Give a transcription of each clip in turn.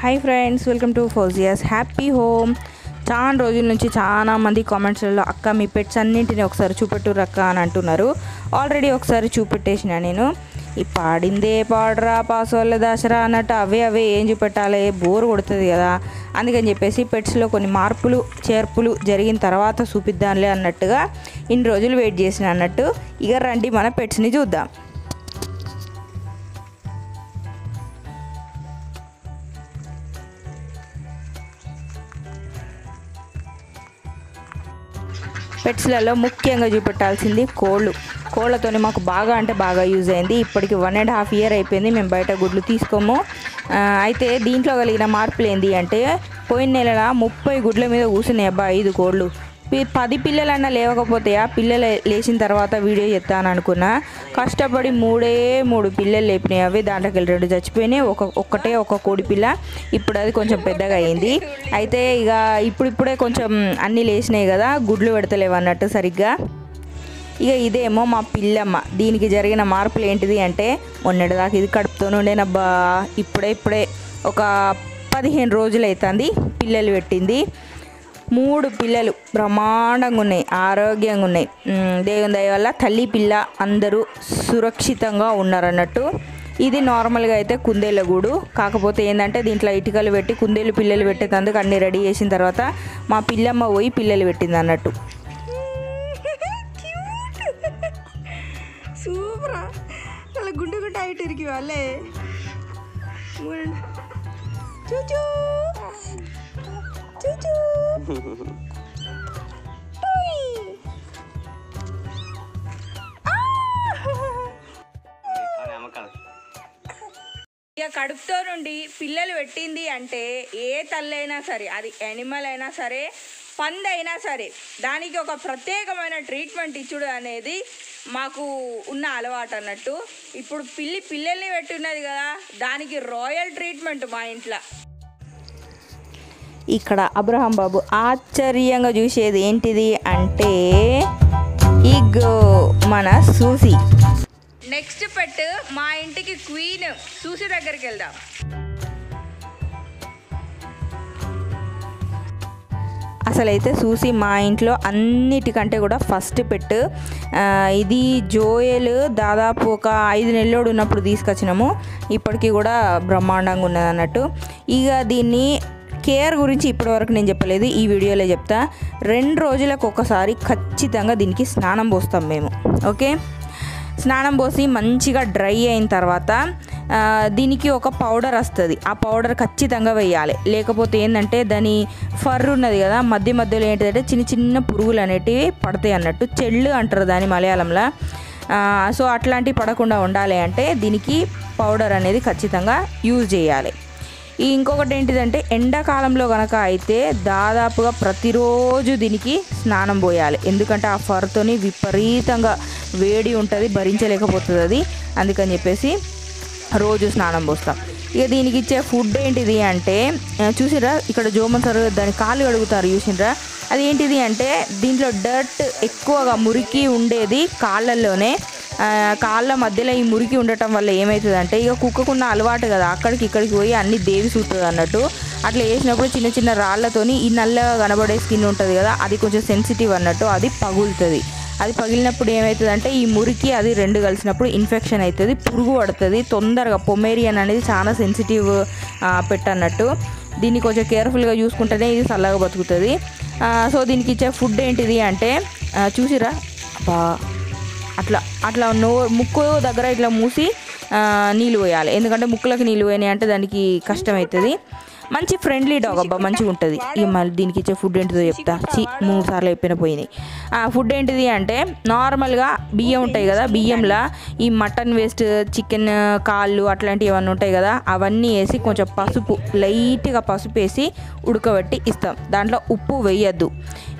Hi friends welcome to Fozia's happy home చాలా రోజుల నుంచి చాలా మంది కామెంట్స్లలో అక్క మీ పెట్స్ అన్నింటిని ఒకసారి చూపెట్టురు అక్క అని అంటున్నారు. ఆల్రెడీ ఒకసారి చూపెట్టేసిన నేను. ఈ పాడిందే పాడరా పాసోళ్ళ దసరా అన్నట్టు అవే అవే ఏం చూపెట్టాలి బోర్ కొడుతుంది కదా. అందుకని చెప్పేసి పెట్స్లో కొన్ని మార్పులు చేర్పులు జరిగిన తర్వాత చూపిద్దాంలే అన్నట్టుగా ఇన్ని రోజులు వెయిట్ చేసిన అన్నట్టు. ఇక రండి మన పెట్స్ని చూద్దాం. పెట్స్లలో ముఖ్యంగా చూపెట్టాల్సింది కోళ్ళు. కోళ్ళతోనే మాకు బాగా అంటే బాగా యూజ్ అయింది. ఇప్పటికి వన్ అండ్ హాఫ్ ఇయర్ అయిపోయింది. మేము బయట గుడ్లు తీసుకోము. అయితే దీంట్లో కలిగిన మార్పులు ఏంటి అంటే పోయిన నెలల ముప్పై గుడ్ల మీద కూర్చున్నాయి అబ్బా ఐదు కోళ్ళు. పది పిల్లలన్నా లేవకపోతే ఆ పిల్లలు లేచిన తర్వాత వీడియో చెప్తాను అనుకున్నా. కష్టపడి మూడే మూడు పిల్లలు లేపినాయి అవి దాంట్లోకి వెళ్ళి రెండు చచ్చిపోయినాయి. ఒక ఒక్కటే ఒక కోడి పిల్ల. ఇప్పుడు అది కొంచెం పెద్దగా అయింది. అయితే ఇక ఇప్పుడిప్పుడే కొంచెం అన్నీ లేచినాయి కదా గుడ్లు పెడతలేవు అన్నట్టు సరిగ్గా. ఇక ఇదేమో మా పిల్లమ్మ. దీనికి జరిగిన మార్పులు ఏంటిది అంటే మొన్నటిదాకా ఇది కడుపుతోనే ఉండేనబ్బా ఇప్పుడే ఇప్పుడే ఒక పదిహేను రోజులు అవుతుంది పిల్లలు పెట్టింది. మూడు పిల్లలు బ్రహ్మాండంగా ఉన్నాయి ఆరోగ్యంగా ఉన్నాయి. దేవుని దయ వల్ల తల్లి పిల్ల అందరూ సురక్షితంగా ఉన్నారన్నట్టు. ఇది నార్మల్గా అయితే కుందేళ్ళ గూడు. కాకపోతే ఏంటంటే దీంట్లో ఇటుకలు పెట్టి కుందేలు పిల్లలు పెట్టేటందుకు అన్ని రెడీ చేసిన తర్వాత మా పిల్లమ్మ పోయి పిల్లలు పెట్టింది అన్నట్టు. సూపరా. అలా గుండు గుండె అయిట్ వాళ్ళే చూచూ చూచూ ఇక కడుపుతో నుండి పిల్లలు పెట్టింది అంటే ఏ తల్లైనా సరే అది యానిమల్ అయినా సరే పంది అయినా సరే దానికి ఒక ప్రత్యేకమైన ట్రీట్మెంట్ ఇచ్చుడు అనేది మాకు ఉన్న అలవాటు అన్నట్టు. ఇప్పుడు పిల్లి పిల్లల్ని పెట్టున్నది కదా దానికి రాయల్ ట్రీట్మెంట్ మా ఇంట్లో. ఇక్కడ అబ్రహం బాబు ఆశ్చర్యంగా చూసేది ఏంటిది అంటే ఇగో మన సూసి. నెక్స్ట్ పెట్ మా ఇంటికి క్వీన్ సూసి దగ్గరికి వెళ్దాం. అసలైతే సూసి మా ఇంట్లో అన్నిటికంటే కూడా ఫస్ట్ పెట్ ఇది జోయల్ దాదాపు ఒక ఐదు నెలలోడు ఉన్నప్పుడు తీసుకొచ్చినాము. ఇప్పటికీ కూడా బ్రహ్మాండంగా ఉన్నది అన్నట్టు ఇక దీన్ని కేర్ గురించి ఇప్పటివరకు నేను చెప్పలేదు ఈ వీడియోలో చెప్తా. రెండు రోజులకు ఒకసారి ఖచ్చితంగా దీనికి స్నానం పోస్తాం మేము ఓకే? స్నానం పోసి మంచిగా డ్రై అయిన తర్వాత దీనికి ఒక పౌడర్ వస్తుంది. ఆ పౌడర్ ఖచ్చితంగా వేయాలి. లేకపోతే ఏంటంటే దాని ఫర్ ఉన్నది కదా మధ్య మధ్యలో ఏంటంటే చిన్న చిన్న పురుగులు అనేటివి పడతాయి అన్నట్టు. చెళ్ళు అంటారు దాని మలయాళంలో. సో అట్లాంటివి పడకుండా ఉండాలి అంటే దీనికి పౌడర్ అనేది ఖచ్చితంగా యూజ్ చేయాలి. ఈ ఇంకొకటి ఏంటిదంటే ఎండాకాలంలో కనుక అయితే దాదాపుగా ప్రతిరోజు దీనికి స్నానం పోయాలి. ఎందుకంటే ఆ ఫర్తోని విపరీతంగా వేడి ఉంటుంది భరించలేకపోతుంది అది. అందుకని చెప్పేసి రోజు స్నానం పోస్తాం. ఇక దీనికి ఇచ్చే ఫుడ్ ఏంటిది అంటే చూసిరా ఇక్కడ జోమన్ దాని కాళ్ళు కడుగుతారు చూసిరా అది ఏంటిది అంటే దీంట్లో డర్ట్ ఎక్కువగా మురికి ఉండేది కాళ్ళల్లోనే. కాళ్ళ మధ్యలో ఈ మురికి ఉండటం వల్ల ఏమవుతుంది అంటే ఇక కుక్కకున్న అలవాటు కదా అక్కడికి ఇక్కడికి పోయి అన్ని దేవి చూస్తుంది అన్నట్టు. అట్లా వేసినప్పుడు చిన్న చిన్న రాళ్ళతోని ఈ నల్లగా కనబడే స్కిన్ ఉంటుంది కదా అది కొంచెం సెన్సిటివ్ అన్నట్టు అది పగులుతుంది. అది పగిలినప్పుడు ఏమవుతుందంటే ఈ మురికి అది రెండు కలిసినప్పుడు ఇన్ఫెక్షన్ అవుతుంది పురుగు పడుతుంది తొందరగా పొమేరియన్ అనేది చాలా సెన్సిటివ్ పెట్టన్నట్టు దీన్ని కొంచెం కేర్ఫుల్గా చూసుకుంటేనే ఇది చల్లగా బతుకుతుంది. సో దీనికి ఇచ్చే ఫుడ్ ఏంటిది అంటే చూసిరా? బా అట్లా అట్లా నో ముక్కు దగ్గర ఇట్లా మూసి నీళ్ళు పోయాలి. ఎందుకంటే ముక్కులకు నీళ్ళు పోయినాయి అంటే దానికి కష్టం అవుతుంది. మంచి ఫ్రెండ్లీ డాగ్ అబ్బా మంచిగా ఉంటుంది. ఇక మళ్ళీ దీనికి ఇచ్చే ఫుడ్ ఏంటిదో చెప్తా. చి మూడు సార్లు అయిపోయిన పోయినాయి ఆ ఫుడ్ ఏంటిది అంటే నార్మల్గా బియ్యం ఉంటాయి కదా బియ్యంలో ఈ మటన్ వేస్ట్ చికెన్ కాళ్ళు అట్లాంటివి ఏమన్నా ఉంటాయి కదా అవన్నీ వేసి కొంచెం పసుపు లైట్గా పసుపు వేసి ఉడకబెట్టి ఇస్తాం. దాంట్లో ఉప్పు వేయద్దు.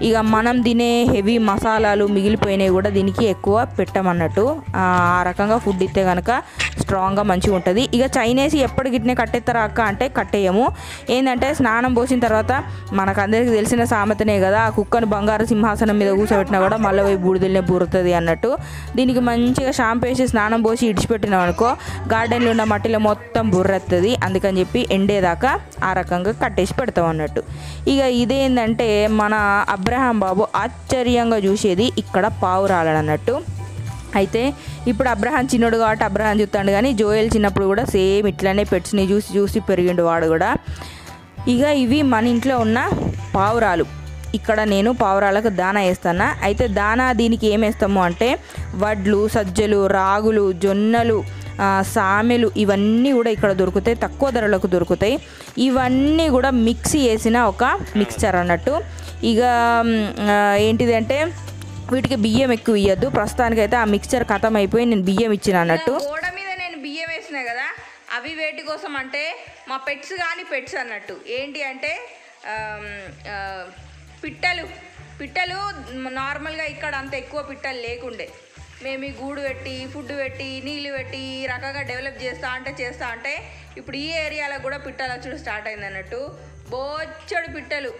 ఇక మనం తినే హెవీ మసాలాలు మిగిలిపోయినవి కూడా దీనికి ఎక్కువ పెట్టమన్నట్టు. ఆ ఆ రకంగా ఫుడ్ ఇస్తే కనుక స్ట్రాంగ్గా మంచిగా ఉంటుంది. ఇక చైనీస్ ఎప్పటికిట్నే కట్టేస్తారా అక్క అంటే కట్టేయము. ఏంటంటే స్నానం పోసిన తర్వాత మనకందరికీ తెలిసిన సామెతనే కదా ఆ కుక్కను బంగారు సింహాసనం మీద కూర్చోబెట్టినా కూడా మళ్ళీ పోయి బూడిదలనే బూరుతుంది అన్నట్టు. దీనికి మంచిగా షాంపూ వేసి స్నానం పోసి ఇడిచిపెట్టినాం అనుకో గార్డెన్లో ఉన్న మట్టిలో మొత్తం బుర్రెత్తది. అందుకని చెప్పి ఎండేదాకా ఆ రకంగా కట్టేసి పెడతాం అన్నట్టు. ఇక ఇదేంటంటే మన అబ్రహాం బాబు ఆశ్చర్యంగా చూసేది ఇక్కడ పావురాలని అన్నట్టు అయితే ఇప్పుడు అబ్రహాం చిన్నోడు కాబట్టి అబ్రహాం చూస్తాడు కానీ జోయల్ చిన్నప్పుడు కూడా సేమ్ ఇట్లానే పెట్స్ని చూసి చూసి పెరిగిండు వాడు కూడా. ఇక ఇవి మన ఇంట్లో ఉన్న పావురాలు. ఇక్కడ నేను పావురాలకు దానా వేస్తాను? అయితే దానా దీనికి ఏం వేస్తాము అంటే వడ్లు సజ్జలు రాగులు జొన్నలు సామెలు ఇవన్నీ కూడా ఇక్కడ దొరుకుతాయి తక్కువ ధరలకు దొరుకుతాయి. ఇవన్నీ కూడా మిక్సీ చేసిన ఒక మిక్స్చర్ అన్నట్టు. ఇక ఏంటిదంటే వీటికి బియ్యం ఎక్కువ ఇవ్వద్దు ప్రస్తుతానికైతే ఆ మిక్చర్ ఖతం అయిపోయి నేను బియ్యం ఇచ్చిన అన్నట్టు. గోడ మీద నేను బియ్యం వేసిన కదా అవి వేటి కోసం అంటే మా పెట్స్ కానీ పెట్స్ అన్నట్టు. ఏంటి అంటే పిట్టలు. పిట్టలు నార్మల్గా ఇక్కడ అంత ఎక్కువ పిట్టలు లేకుండే. మేము ఈ గూడు పెట్టి ఫుడ్ పెట్టి నీళ్ళు పెట్టి ఈ రకంగా డెవలప్ చేస్తా అంటే చేస్తా అంటే ఇప్పుడు ఈ ఏరియాలో కూడా పిట్టలు వచ్చుడు స్టార్ట్ అయింది అన్నట్టు. బోచ్చడు పిట్టలు.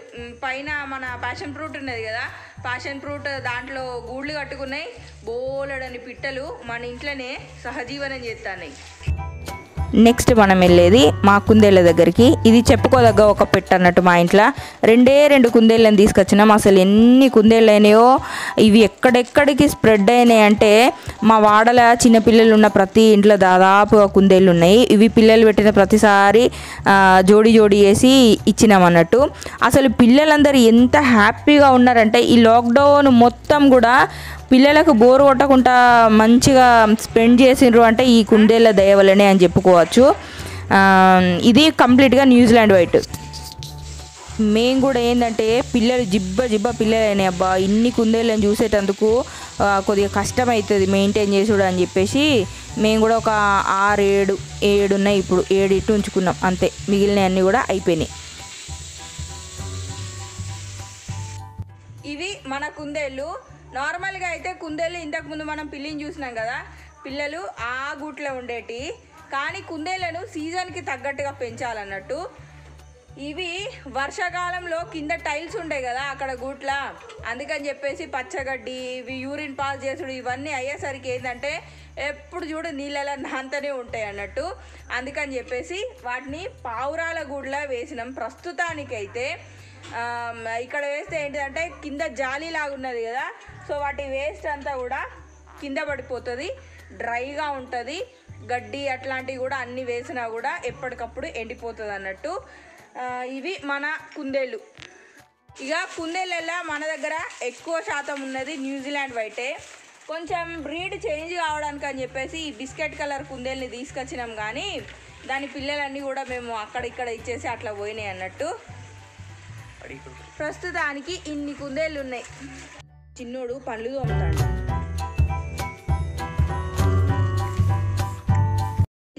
పైన మన ప్యాషన్ ఫ్రూట్ ఉన్నది కదా ప్యాషన్ ఫ్రూట్ దాంట్లో గూళ్ళు కట్టుకున్నాయి. బోలెడని పిట్టలు మన ఇంట్లోనే సహజీవనం చేస్తున్నాయి. నెక్స్ట్ మనం వెళ్ళేది మా కుందేళ్ళ దగ్గరికి. ఇది చెప్పుకోదగ్గ ఒక పెట్ట అన్నట్టు మా ఇంట్లో. రెండే రెండు కుందేళ్ళని తీసుకొచ్చినాం. అసలు ఎన్ని కుందేళ్ళు అయినాయో ఇవి ఎక్కడెక్కడికి స్ప్రెడ్ అయినాయి అంటే మా వాడల చిన్న పిల్లలు ఉన్న ప్రతి ఇంట్లో దాదాపు కుందేళ్ళు ఉన్నాయి. ఇవి పిల్లలు పెట్టిన ప్రతిసారి జోడి జోడి చేసి ఇచ్చినాం అన్నట్టు. అసలు పిల్లలందరూ ఎంత హ్యాపీగా ఉన్నారంటే ఈ లాక్డౌన్ మొత్తం కూడా పిల్లలకు బోర్ కొట్టకుండా మంచిగా స్పెండ్ చేసిండ్రు అంటే ఈ కుందేళ్ళ దయవలనే అని చెప్పుకోవచ్చు ఆ, ఇది కంప్లీట్గా న్యూజిలాండ్ వైట్. మేము కూడా ఏంటంటే పిల్లలు జిబ్బ జిబ్బ పిల్లలు అబ్బా. ఇన్ని కుందేళ్ళని చూసేటందుకు కొద్దిగా కష్టం అవుతుంది మెయింటైన్ చేసుడు అని చెప్పేసి మేము కూడా ఒక ఆరు ఏడు ఏడు ఉన్నాయి ఇప్పుడు. ఏడు ఇటు ఉంచుకున్నాం. అంతే. మిగిలిన అన్నీ కూడా అయిపోయినాయి. ఇవి మన కుందేళ్ళు. నార్మల్గా అయితే కుందేళ్ళు ఇంతకుముందు మనం పిల్లిని చూసినాం కదా. పిల్లలు ఆ గూట్లో ఉండేటి. కానీ కుందేళ్ళను సీజన్కి తగ్గట్టుగా పెంచాలన్నట్టు. ఇవి వర్షాకాలంలో కింద టైల్స్ ఉంటాయి కదా అక్కడ గూట్ల. అందుకని చెప్పేసి పచ్చగడ్డి ఇవి యూరిన్ పాస్ చేసుడు ఇవన్నీ అయ్యేసరికి ఏంటంటే ఎప్పుడు చూడు నీళ్ళలో నాంతనే ఉంటాయి అన్నట్టు. అందుకని చెప్పేసి వాటిని పావురాల గూడ్లా వేసినాం. ప్రస్తుతానికైతే ఇక్కడ వేస్తే ఏంటిదంటే కింద జాలి ఉన్నది కదా. సో వాటి వేస్ట్ అంతా కూడా కింద పడిపోతుంది. డ్రైగా ఉంటుంది. గడ్డి అట్లాంటివి కూడా అన్ని వేసినా కూడా ఎప్పటికప్పుడు ఎండిపోతుంది అన్నట్టు ఇవి మన కుందేళ్ళు ఇక కుందేళ్ళల్లో మన దగ్గర ఎక్కువ శాతం ఉన్నది న్యూజిలాండ్ వైటే. కొంచెం బ్రీడ్ చేంజ్ కావడానికి అని చెప్పేసి ఈ బిస్కెట్ కలర్ కుందేల్ని తీసుకొచ్చినాం కానీ దాని పిల్లలన్నీ కూడా మేము అక్కడ ఇక్కడ ఇచ్చేసి అట్లా పోయినాయి అన్నట్టు. ప్రస్తుతానికి ఇన్ని కుందేళ్ళు ఉన్నాయి చిన్నోడు పండ్లు తోముతాడు.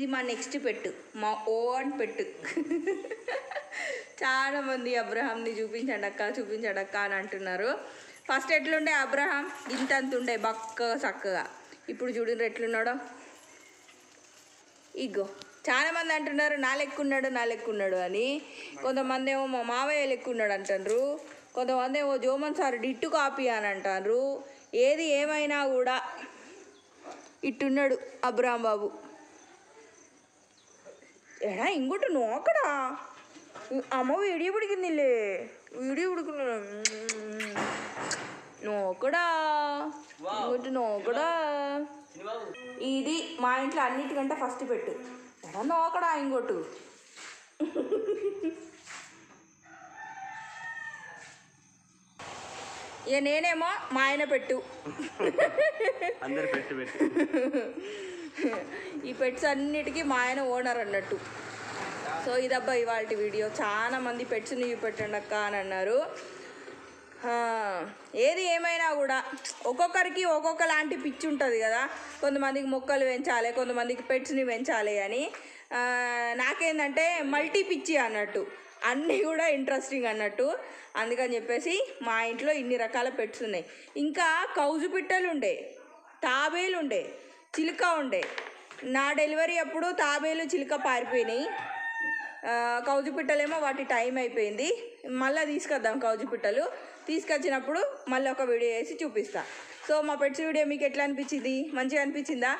ఇది మా నెక్స్ట్ పెట్టు. మా ఓన్ పెట్టు. చాలా మంది అబ్రహాంని చూపించండి అక్క చూపించండి అక్క అని అంటున్నారు. ఫస్ట్ ఎట్లుండే అబ్రహాం? ఇంత అంత ఉండే బక్కగా చక్కగా. ఇప్పుడు చూడండి ఎట్లున్నాడో. ఇగో చాలామంది అంటున్నారు నా లెక్కున్నాడు నా లెక్కున్నాడు అని. కొంతమంది ఏమో మా మావయ్య లెక్కున్నాడు అంటారు కొంతమంది ఏమో జోమన్ సార్ డిట్టు కాపీ అని అంటారు. ఏది ఏమైనా కూడా ఇట్టున్నాడు అబ్రాహం బాబు. ఎడా ఇంకోటి నోకడా? అమ్మ వీడియో పిడికిందిలే వీడియో పిడుకున్నా నోకడా? ఇంకోటి నోకడా? ఇది మా ఇంట్లో అన్నిటికంటే ఫస్ట్ పెట్టు. ఎడా నోకడా ఇంకోటి? ఇక నేనేమో మా ఆయన పెట్టు. అందరు పెట్టి పెట్టి. ఈ పెట్స్ అన్నిటికీ మా ఆయన ఓనర్ అన్నట్టు. సో ఇదబ్బా ఇవాళ వీడియో. చాలా మంది పెట్స్ని చూపెట్టండి అక్క అని అన్నారు. ఏది ఏమైనా కూడా ఒక్కొక్కరికి ఒక్కొక్క లాంటి పిచ్చి ఉంటుంది కదా. కొంతమందికి మొక్కలు పెంచాలి కొంతమందికి పెట్స్ని పెంచాలి అని. నాకేంటంటే నాకేందంటే మల్టీ పిచ్చి అన్నట్టు. అన్నీ కూడా ఇంట్రెస్టింగ్ అన్నట్టు. అందుకని చెప్పేసి మా ఇంట్లో ఇన్ని రకాల పెట్స్ ఉన్నాయి. ఇంకా కౌజు పిట్టలు ఉండే తాబేలు ఉండే. చిలుక ఉండే. నా డెలివరీ అప్పుడు తాబేలు చిలుక పారిపోయినాయి. కౌజు పిట్టలేమో వాటి టైం అయిపోయింది. మళ్ళీ తీసుకొద్దాం కౌజు పిట్టలు. తీసుకొచ్చినప్పుడు మళ్ళీ ఒక వీడియో వేసి చూపిస్తా. సో మా పెట్స్ వీడియో మీకు ఎట్లా అనిపించింది? మంచిగా అనిపించిందా?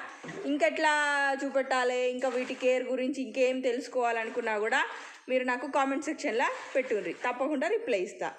ఇంకెట్లా చూపెట్టాలి? ఇంకా వీటి కేర్ గురించి ఇంకేం తెలుసుకోవాలనుకున్నా కూడా మీరు నాకు కామెంట్ సెక్షన్లో పెట్టుండ్రి తప్పకుండా రిప్లై ఇస్తా.